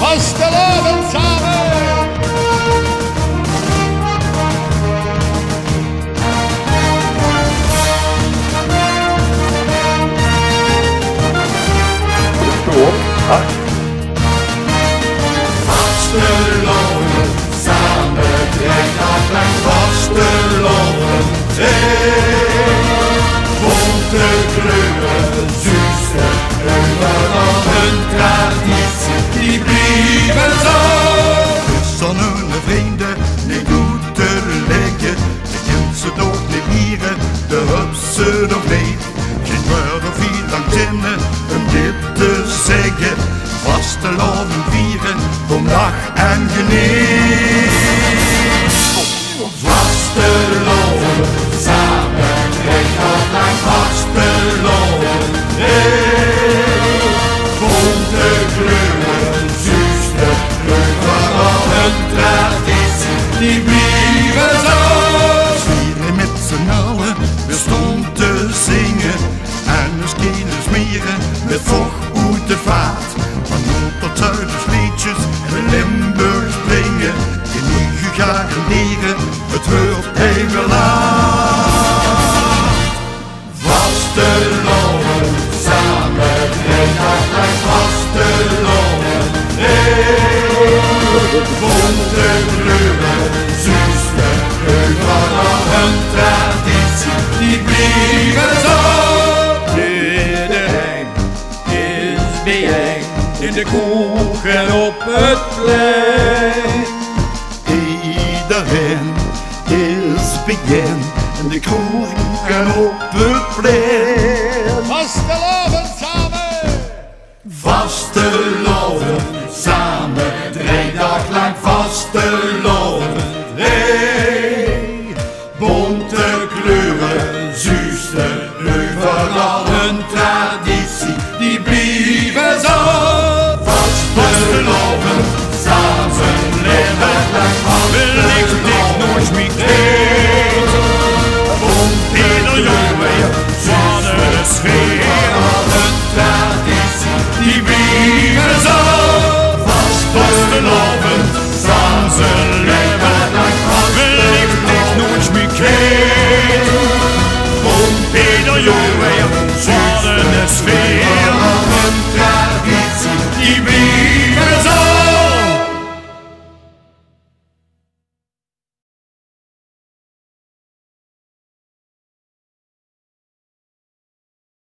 Pasteloven Same! Cool, huh? ze nog weet. Geen word of vier om dit te zeggen. Vaste loven vieren kom dag en geneer. de koeken op het plein. Iedereen is begin. en de koeken op het plein. Vasteloven samen! Vasteloven samen, drie dagen lang vasteloven. Hey, bonte your way, swallowing this.